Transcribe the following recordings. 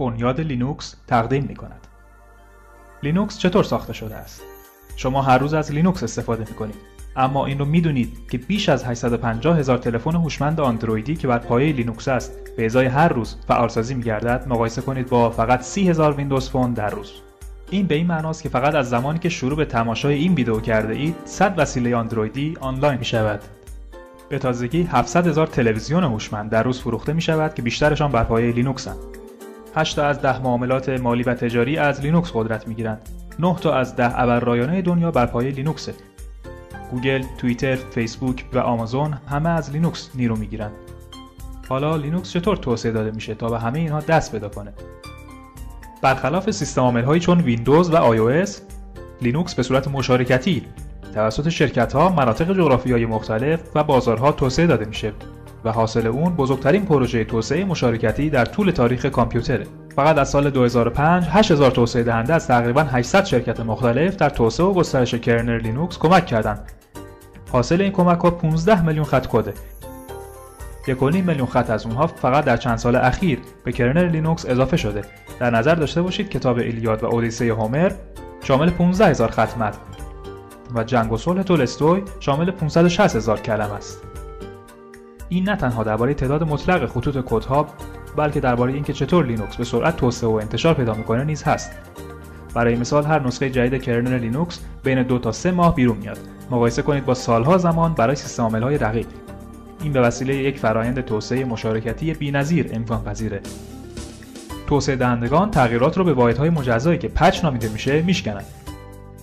بنیاد لینوکس تقدیم می کند. لینوکس چطور ساخته شده است؟ شما هر روز از لینوکس استفاده می کنید. اما این رو می‌دونید که بیش از 850 هزار تلفن هوشمند آندرویدی که بر پایه لینوکس است به ازای هر روز فعالسازی میگردد مقایسه کنید با فقط 30 هزار ویندوز فون در روز این به این معناست که فقط از زمانی که شروع به تماشای این ویدیو کرده اید 100 وسیله آندرویدی آنلاین می شود به تازگی 700 هزار تلویزیون هوشمند در روز فروخته می شود که بیشترشان بر پایه لینوکسند 8 تا از 10 معاملات مالی و تجاری از لینوکس قدرت می گیرند 9 تا از 10 ابررایانه دنیا بر پایه لینوکس گوگل، توییتر، فیسبوک و آمازون همه از لینوکس نیرو می‌گیرند. حالا لینوکس چطور توسعه داده میشه تا به همه اینها دست پیدا کنه؟ برخلاف سیستم عاملهایی چون ویندوز و آی لینوکس به صورت مشارکتی توسط شرکت ها مناطق جغرافیایی مختلف و بازارها توسعه داده میشه و حاصل اون بزرگترین پروژه توسعه مشارکتی در طول تاریخ کامپیوتره. فقط از سال 2005 8000 توسعه دهنده از تقریبا 800 شرکت مختلف در توسعه و گسترش kernel لینوکس کمک کردند. حاصل این کمک ها 15 میلیون خط کده. یک میلیون خط از اونها فقط در چند سال اخیر به kernel لینوکس اضافه شده. در نظر داشته باشید کتاب ایلیاد و اودیسه هومر شامل 15 هزار خط متنه و جنگ و صلح تولستوی شامل 560 هزار کلمه است. این نه تنها درباره تعداد مطلق خطوط کدها بلکه درباره اینکه چطور لینوکس به سرعت توسعه و انتشار پیدا می‌کنه نیز هست. برای مثال هر نسخه جدید kernel لینوکس بین دو تا سه ماه بیرون میاد. مقایسه کنید با سالها زمان برای سیستم های رقیب. این به وسیله یک فرایند توسعه مشارکتی بی‌نظیر امکان پذیره. توسعه دهندگان تغییرات رو به واحدهای مجزایی که patch نامیده میشه میشکنند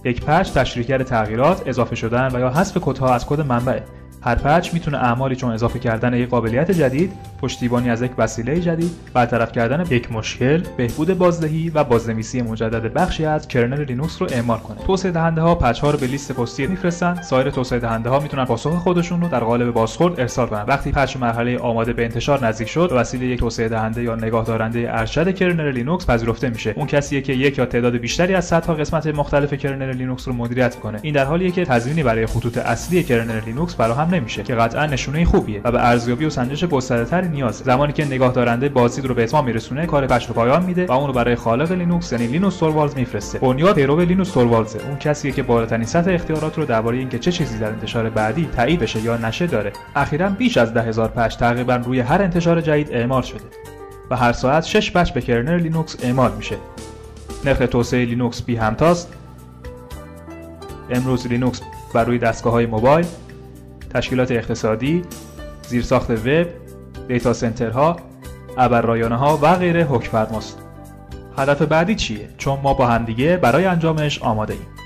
یک patch تشریحگر تغییرات اضافه شدن و یا حذف کدها از کد منبع. هر patch می‌تونه اعمالی چون اضافه کردن یک قابلیت جدید، پشتیبانی از یک وسیله جدید، برطرف کردن یک مشکل، بهبود بازدهی و بازنویسی مجدد بخشی از kernel لینوکس رو اعمال کنه. توسعه دهنده ها patch ها رو به لیست پستی میفرستن، سایر توسعه دهنده ها می‌تونن پاسخ خودشون رو در قالب بازخورد ارسال کنن. وقتی patch مرحله آماده به انتشار نزدیک شد، وسیله یک توسعه دهنده یا نگاه دارنده ارشد kernel لینوکس پذیرفته میشه. اون کسیه که یک یا تعداد بیشتری از صدها قسمت مختلف kernel لینوکس رو مدیریت کنه. این در حالیه که تضمینی برای خطوط اصلی kernel لینوکس فراهم نمیشه که قطعا نشونه خوبیه و به ارزیابی و سنجش گسترده‌تر نیاز. زمانی که نگاه دارنده بازدید رو به اتمام میرسونه کار پشت رو پایان میده و اون رو برای خالق لینوکس یعنی لینوس توروالز میفرسته. بنیاد پیرو لینوس توروالز اون کسیه که بالاترین سطح اختیارات رو درباره اینکه چه چیزی در انتشار بعدی تایید بشه یا نشه داره. اخیرا بیش از 10000 patch تقریبا روی هر انتشار جدید اعمال شده. و هر ساعت 6 patch به kernel لینوکس اعمال میشه. نرخ توسعه لینوکس بی همتاست. امروز لینوکس بر روی دستگاه های موبایل تشکیلات اقتصادی، زیرساخت وب، دیتا سنترها، ابررایانه ها و غیره حکم فرماست. هدف بعدی چیه؟ چون ما با همدیگه برای انجامش آماده ایم.